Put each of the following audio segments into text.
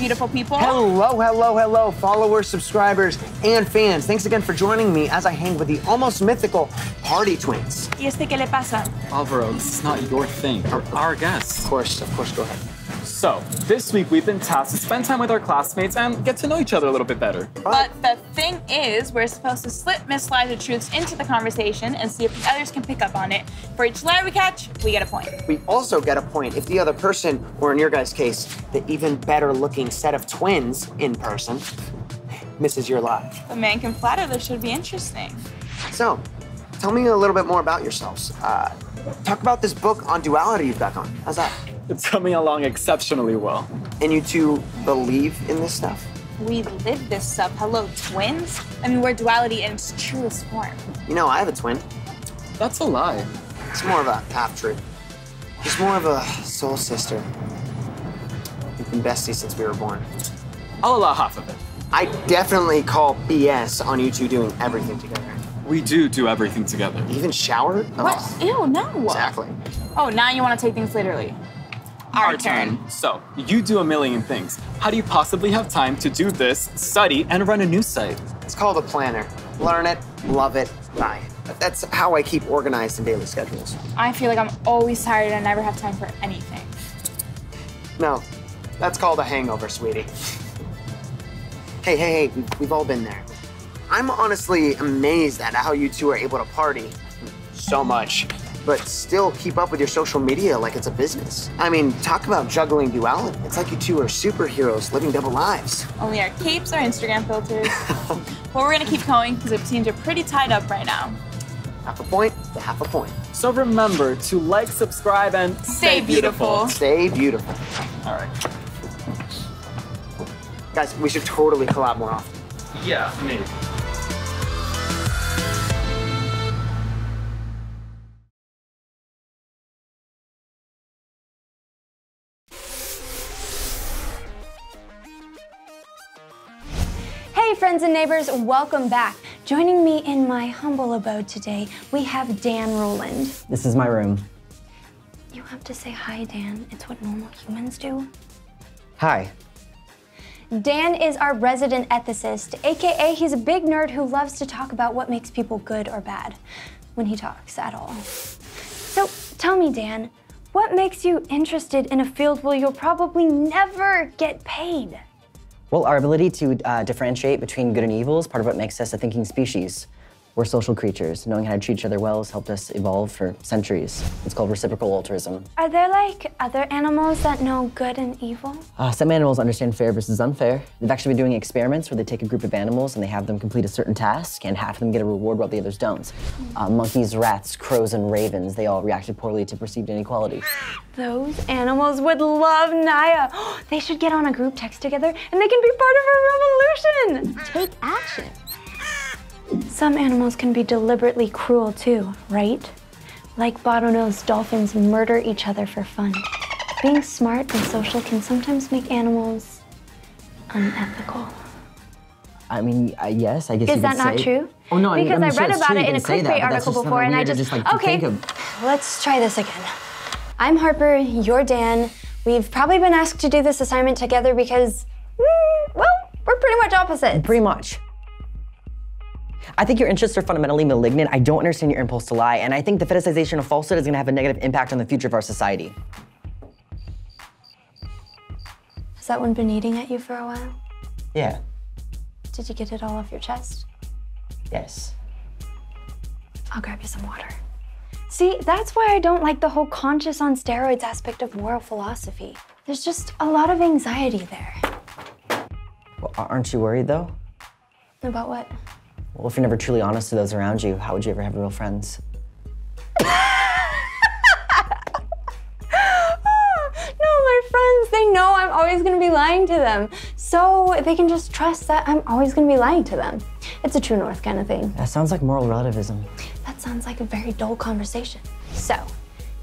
Hola, beautiful people. Hello, hello, hello, followers, subscribers, and fans. Thanks again for joining me as I hang with the almost mythical Party Twins. ¿Y este qué le pasa? Alvaro, this is not your thing. You're our guests. Of course, of course, go ahead. So, this week we've been tasked to spend time with our classmates and get to know each other a little bit better. But the thing is, we're supposed to slip Miss Liza truths into the conversation and see if the others can pick up on it. For each lie we catch, we get a point. We also get a point if the other person, or in your guys' case, the even better looking set of twins in person, misses your lie. The man can flatter, this should be interesting. So, tell me a little bit more about yourselves. Uh, talk about this book on duality you've got on. How's that? It's coming along exceptionally well. And you two believe in this stuff? We live this stuff. Hello, twins? I mean, we're duality in its truest form. You know, I have a twin. That's a lie. It's more of a half truth. She's more of a soul sister. We've been besties since we were born. I'll allow half of it. I definitely call BS on you two doing everything together. We do do everything together. Even shower? What? Oh, Ew, no. exactly. Oh, now you want to take things literally. Our turn. So, you do a million things. How do you possibly have time to do this, study, and run a new site? It's called a planner. Learn it, love it, buy it. That's how I keep organized in daily schedules. I feel like I'm always tired and I never have time for anything. No, that's called a hangover, sweetie. Hey, hey, hey, we've, we've all been there. I'm honestly amazed at how you two are able to party so much, but still keep up with your social media like it's a business. I mean, talk about juggling duality. It's like you two are superheroes living double lives. Only our capes are Instagram filters. but we're gonna keep going because it seems you're pretty tied up right now. Half a point to half a point. So remember to like, subscribe, and Stay beautiful. Stay beautiful. All right. Guys, we should totally collab more often. Yeah, maybe. Friends and neighbors, welcome back. Joining me in my humble abode today, we have Dan Roland. This is my room. You have to say hi, Dan. It's what normal humans do. Hi. Dan is our resident ethicist, aka he's a big nerd who loves to talk about what makes people good or bad when he talks at all. So tell me, Dan, what makes you interested in a field where you'll probably never get paid? Well, our ability to uh, differentiate between good and evil is part of what makes us a thinking species. We're social creatures. Knowing how to treat each other well has helped us evolve for centuries. It's called reciprocal altruism. Are there like other animals that know good and evil? Uh, some animals understand fair versus unfair. They've actually been doing experiments where they take a group of animals and they have them complete a certain task, and half of them get a reward while the others don't. Uh, monkeys, rats, crows, and ravens, they all reacted poorly to perceived inequality. Those animals would love Naia. they should get on a group text together and they can be part of our revolution. Take action. Some animals can be deliberately cruel too, right? Like bottlenose dolphins murder each other for fun. Being smart and social can sometimes make animals unethical. I mean, yes, I guess you Is could that not say- true? Oh no, I'm- because I'm I sure read it's about true it in a can that, clickbait article just before, and I just, just, like, okay. of. Let's try this again. I'm Harper. You're Dan. We've probably been asked to do this assignment together because, mm, well, we're pretty much opposites. Pretty much. I think your interests are fundamentally malignant. I don't understand your impulse to lie, and I think the fetishization of falsehood is going to have a negative impact on the future of our society. Has that one been eating at you for a while? Yeah. Did you get it all off your chest? Yes. I'll grab you some water. See, that's why I don't like the whole conscious on steroids aspect of moral philosophy. There's just a lot of anxiety there. Well, aren't you worried though? About what? Well, if you're never truly honest to those around you, how would you ever have real friends? No, my friends, they know I'm always gonna be lying to them. So they can just trust that I'm always gonna be lying to them. It's a true north kind of thing. That sounds like moral relativism. That sounds like a very dull conversation. So,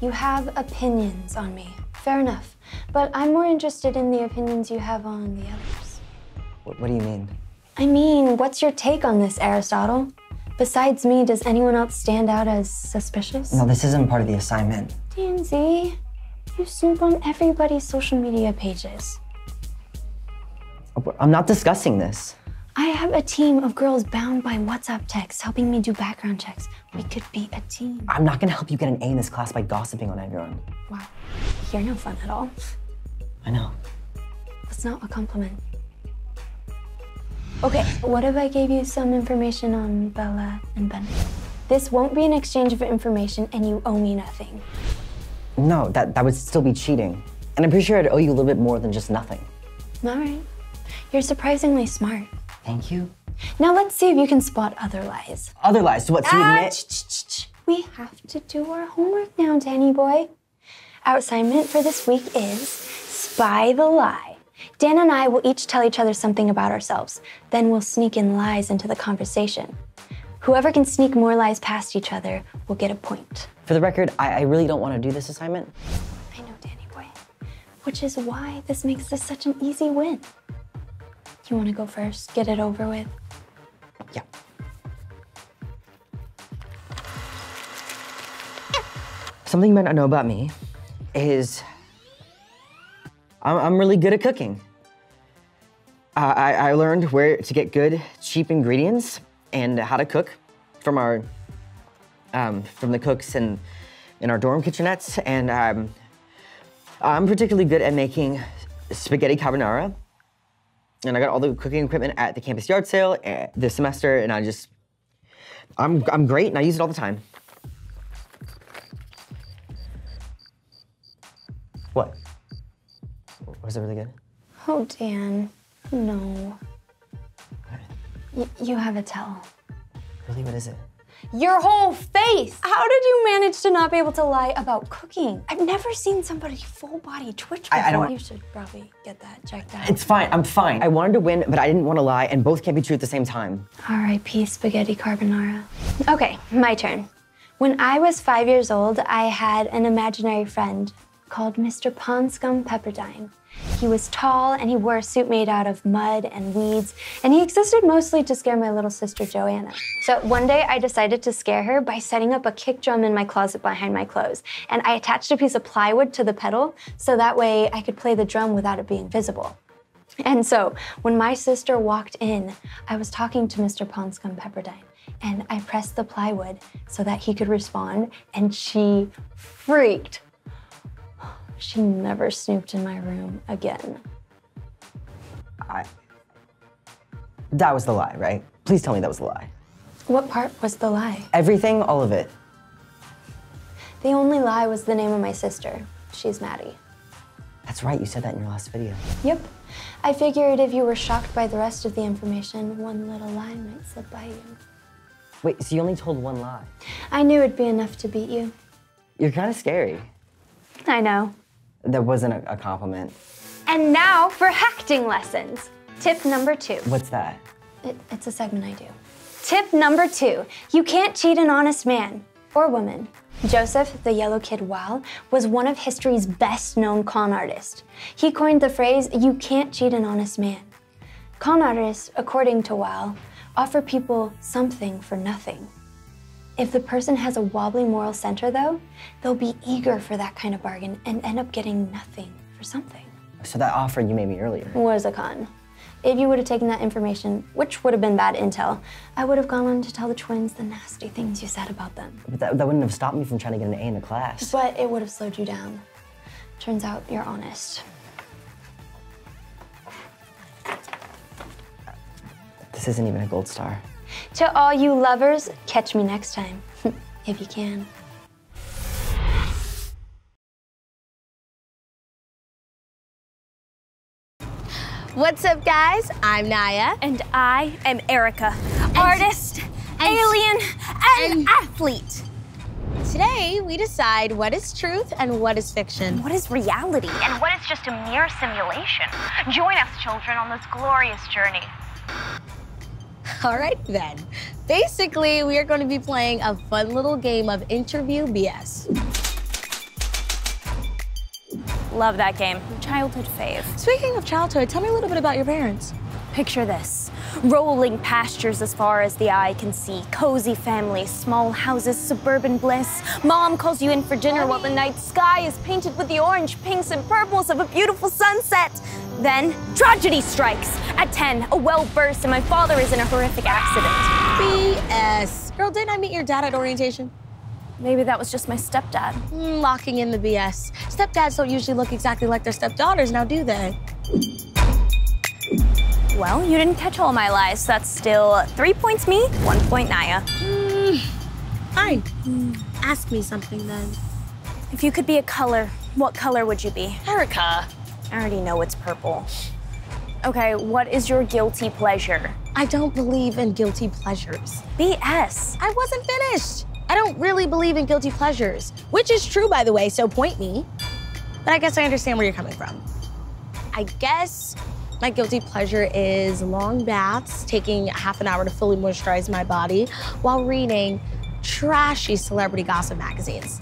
you have opinions on me. Fair enough. But I'm more interested in the opinions you have on the others. What, what do you mean? I mean, what's your take on this, Aristotle? Besides me, does anyone else stand out as suspicious? No, this isn't part of the assignment. DNZ, you snoop on everybody's social media pages. I'm not discussing this. I have a team of girls bound by WhatsApp texts helping me do background checks. We could be a team. I'm not gonna help you get an A in this class by gossiping on everyone. Wow. You're no fun at all. I know. That's not a compliment. Okay, what if I gave you some information on Bella and Ben? This won't be an exchange of information and you owe me nothing. No, that, that would still be cheating. And I'm pretty sure I'd owe you a little bit more than just nothing. All right. You're surprisingly smart. Thank you. Now let's see if you can spot other lies. Other lies, what, to Ah, admit? We have to do our homework now, Danny boy. Our assignment for this week is Spy the Lie. Dan and I will each tell each other something about ourselves. Then we'll sneak in lies into the conversation. Whoever can sneak more lies past each other will get a point. For the record, I, I really don't want to do this assignment. I know, Danny boy. Which is why this makes this such an easy win. You want to go first? Get it over with? Yeah. Something you might not know about me is I'm, I'm really good at cooking. Uh, I, I learned where to get good, cheap ingredients and how to cook from our um, from the cooks in in our dorm kitchenettes, and um, I'm particularly good at making spaghetti carbonara. And I got all the cooking equipment at the campus yard sale uh, this semester, and I just I'm I'm great, and I use it all the time. What? Was it really good? Oh, Dan. No. Y- you have a tell. Really, what is it? Your whole face! How did you manage to not be able to lie about cooking? I've never seen somebody full body twitch before. I- I don't- You should probably get that checked out. It's fine. I'm fine. I wanted to win, but I didn't want to lie, and both can't be true at the same time. R.I.P. Spaghetti Carbonara. Okay, my turn. When I was five years old, I had an imaginary friend called Mr. Ponscum Pepperdine. He was tall and he wore a suit made out of mud and weeds, and he existed mostly to scare my little sister Joanna. So one day I decided to scare her by setting up a kick drum in my closet behind my clothes, and I attached a piece of plywood to the pedal so that way I could play the drum without it being visible. And so when my sister walked in, I was talking to Mr. Ponscom Pepperdine, and I pressed the plywood so that he could respond, and she freaked. She never snooped in my room again. I. That was the lie, right? Please tell me that was the lie. What part was the lie? Everything, all of it. The only lie was the name of my sister. She's Maddie. That's right. You said that in your last video. Yep. I figured if you were shocked by the rest of the information, one little lie might slip by you. Wait, so you only told one lie? I knew it'd be enough to beat you. You're kind of scary. I know. That wasn't a, a compliment. And now for hacking lessons. Tip number two. What's that? It, it's a segment I do. Tip number two you can't cheat an honest man or woman. Joseph, the yellow kid Weil, was one of history's best known con artists. He coined the phrase, you can't cheat an honest man. Con artists, according to Weil, offer people something for nothing. If the person has a wobbly moral center, though, they'll be eager for that kind of bargain and end up getting nothing for something. So that offer you made me earlier. was a con. If you would have taken that information, which would have been bad intel, I would have gone on to tell the twins the nasty things you said about them. But that, that wouldn't have stopped me from trying to get an A in the class. But it would have slowed you down. Turns out you're honest. This isn't even a gold star. To all you lovers, catch me next time, if you can. What's up, guys? I'm Naia. And I am Erika, artist, alien, and, athlete. Today, we decide what is truth and what is fiction. What is reality? and what is just a mere simulation. Join us, children, on this glorious journey. All right, then. Basically, we are going to be playing a fun little game of interview BS. Love that game. Childhood fave. Speaking of childhood, tell me a little bit about your parents. Picture this Rolling pastures as far as the eye can see, cozy families, small houses, suburban bliss. Mom calls you in for dinner while the night sky is painted with the orange, pinks, and purples of a beautiful sunset. Then, tragedy strikes. At 10, a well bursts and my father is in a horrific accident. BS. Girl, didn't I meet your dad at orientation? Maybe that was just my stepdad. Mm, locking in the BS. Stepdads don't usually look exactly like their stepdaughters, now do they? Well, you didn't catch all my lies. So that's still three points me, one point Naia. Mm, fine. Ask me something then. If you could be a color, what color would you be? Erika. I already know it's purple. Okay, what is your guilty pleasure? I don't believe in guilty pleasures. BS. I wasn't finished. I don't really believe in guilty pleasures, which is true, by the way, so point me. But I guess I understand where you're coming from. I guess my guilty pleasure is long baths, taking half an hour to fully moisturize my body while reading trashy celebrity gossip magazines.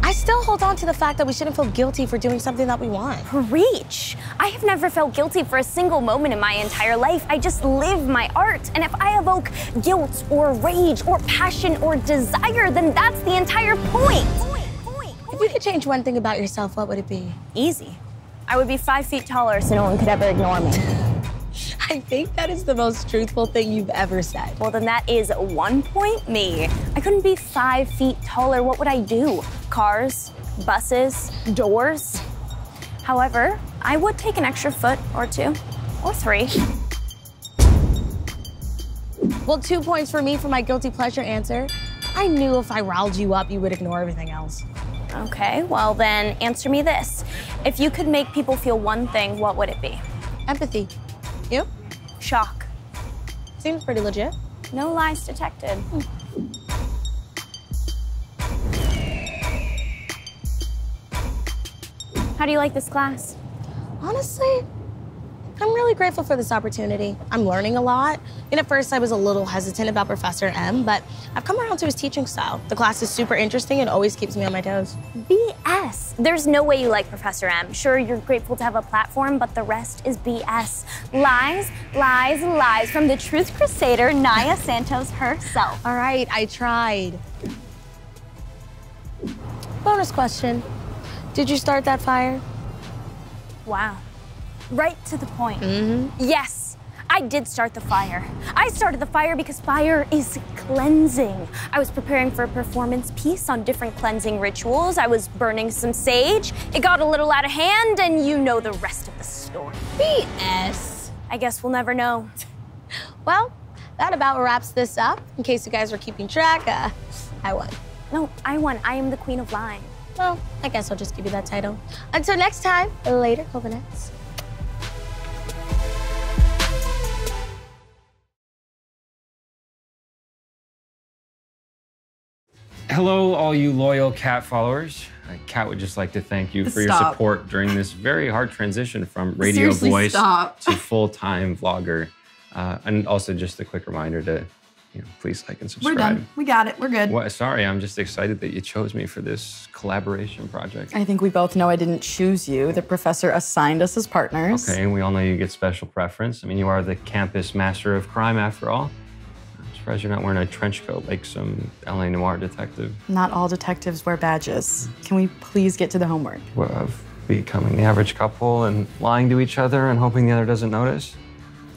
I still hold on to the fact that we shouldn't feel guilty for doing something that we want. Preach. I have never felt guilty for a single moment in my entire life. I just live my art. And if I evoke guilt or rage or passion or desire, then that's the entire point. If you could change one thing about yourself, what would it be? Easy. I would be five feet taller so no one could ever ignore me. I think that is the most truthful thing you've ever said. Well, then that is one point me. I couldn't be five feet taller. What would I do? Cars, buses, doors? However, I would take an extra foot or two, or three. Well, two points for me for my guilty pleasure answer. I knew if I riled you up, you would ignore everything else. Okay, well then answer me this. If you could make people feel one thing, what would it be? Empathy. You? Shock. Seems pretty legit. No lies detected. Hmm. How do you like this class? Honestly, I'm really grateful for this opportunity. I'm learning a lot. And at first, I was a little hesitant about Professor M, but I've come around to his teaching style. The class is super interesting and always keeps me on my toes. BS. There's no way you like Professor M. Sure, you're grateful to have a platform, but the rest is BS. Lies, lies, lies from the truth crusader, Naia Santos herself. All right, I tried. Bonus question Did you start that fire? Wow. Right to the point. Yes, I did start the fire. I started the fire because fire is cleansing. I was preparing for a performance piece on different cleansing rituals. I was burning some sage. It got a little out of hand, and you know the rest of the story. BS. I guess we'll never know. Well, that about wraps this up. In case you guys were keeping track, uh, I won. No, I won. I am the queen of lying. Well, I guess I'll just give you that title. Until next time, later, coconuts. Hello, all you loyal cat followers. Cat would just like to thank you for your support during this very hard transition from radio Seriously, voice stop. to full-time vlogger. Uh, and also just a quick reminder to, you know, please like and subscribe. We're done. We got it. We're good. What, sorry, I'm just excited that you chose me for this collaboration project. I think we both know I didn't choose you. The professor assigned us as partners. Okay, and we all know you get special preference. I mean, you are the campus master of crime after all. Surprised you're not wearing a trench coat like some L.A. Noire detective. Not all detectives wear badges. Can we please get to the homework? What, of becoming the average couple and lying to each other and hoping the other doesn't notice?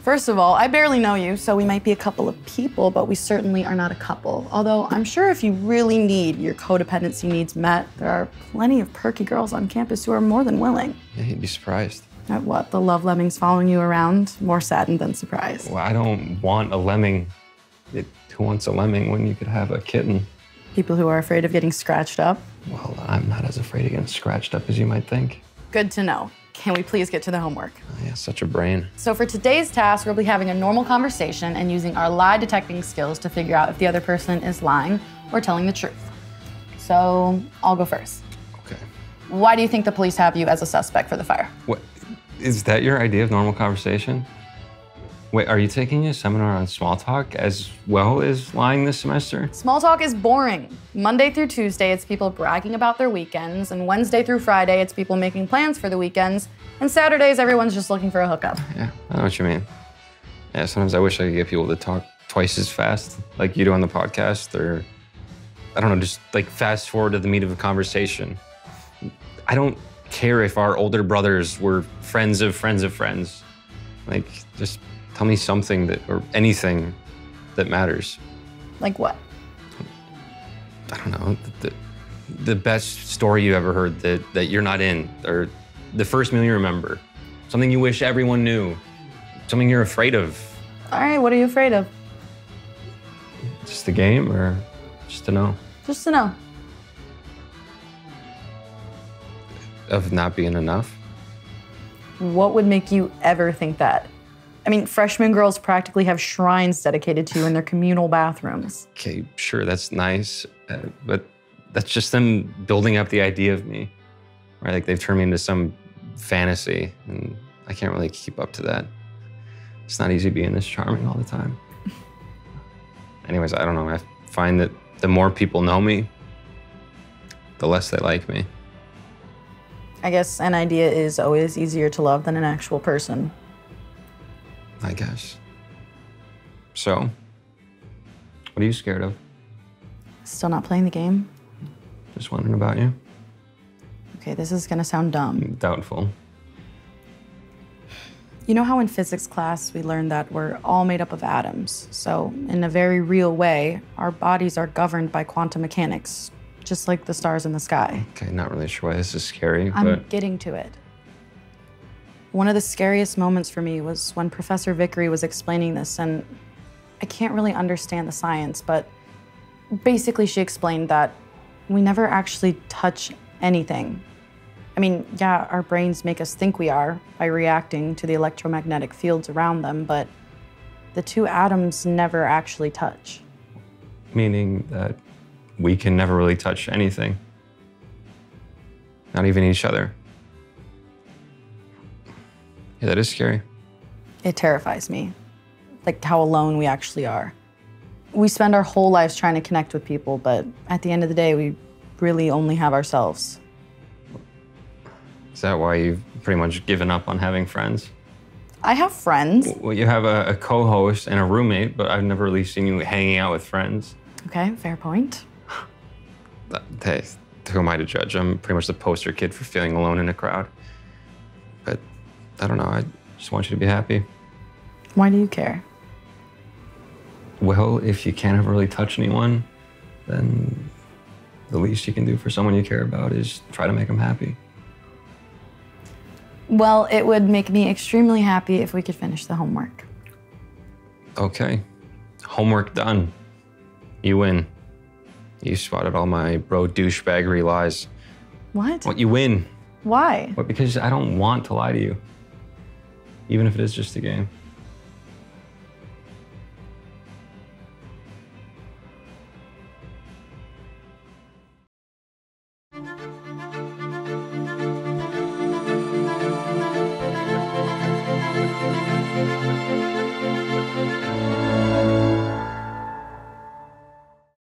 First of all, I barely know you, so we might be a couple of people, but we certainly are not a couple. Although I'm sure if you really need your codependency needs met, there are plenty of perky girls on campus who are more than willing. Yeah, you'd be surprised. At what? The love lemmings following you around? More saddened than surprised. Well, I don't want a lemming. It, who wants a lemming when you could have a kitten? People who are afraid of getting scratched up? Well, I'm not as afraid of getting scratched up as you might think. Good to know. Can we please get to the homework? Oh, yeah, such a brain. So for today's task, we'll be having a normal conversation and using our lie detecting skills to figure out if the other person is lying or telling the truth. So I'll go first. Okay. Why do you think the police have you as a suspect for the fire? What is that your idea of normal conversation? Wait, are you taking a seminar on small talk as well as lying this semester? Small talk is boring. Monday through Tuesday, it's people bragging about their weekends, and Wednesday through Friday, it's people making plans for the weekends, and Saturdays, everyone's just looking for a hookup. Yeah, I know what you mean. Yeah, sometimes I wish I could get people to talk twice as fast, like you do on the podcast, or I don't know, just like fast forward to the meat of a conversation. I don't care if our older brothers were friends of friends of friends. Like, just tell me something that, or anything that matters. Like what? I don't know, the, the best story you ever heard that, that you're not in, or the first meal you remember, something you wish everyone knew, something you're afraid of. All right, what are you afraid of? Just the game, or just to know Just to know. of not being enough? What would make you ever think that? I mean, freshman girls practically have shrines dedicated to you in their communal bathrooms. Okay, sure, that's nice, uh, but that's just them building up the idea of me, right? Like they've turned me into some fantasy, and I can't really keep up to that. It's not easy being this charming all the time. Anyways, I don't know. I find that the more people know me, the less they like me. I guess an idea is always easier to love than an actual person. I guess. So, what are you scared of? Still not playing the game? Just wondering about you. Okay, this is gonna sound dumb. Doubtful. You know how in physics class we learned that we're all made up of atoms? So, in a very real way, our bodies are governed by quantum mechanics, just like the stars in the sky. Okay, not really sure why this is scary, I'm but getting to it. One of the scariest moments for me was when Professor Vickery was explaining this, and I can't really understand the science, but basically, she explained that we never actually touch anything. I mean, yeah, our brains make us think we are by reacting to the electromagnetic fields around them, but the two atoms never actually touch. meaning that we can never really touch anything. Not even each other. Yeah, that is scary. It terrifies me, like how alone we actually are. We spend our whole lives trying to connect with people, but at the end of the day, we really only have ourselves. Is that why you've pretty much given up on having friends? I have friends. Well, you have a, a co host and a roommate, but I've never really seen you hanging out with friends. Okay, fair point. Hey, who am I to judge? I'm pretty much the poster kid for feeling alone in a crowd. But I don't know, I just want you to be happy. Why do you care? Well, if you can't ever really touch anyone, then the least you can do for someone you care about is try to make them happy. Well, it would make me extremely happy if we could finish the homework. Okay. Homework done. You win. You spotted all my bro douchebaggery lies. What? What you win? Why? What? Because I don't want to lie to you. Even if it is just a game.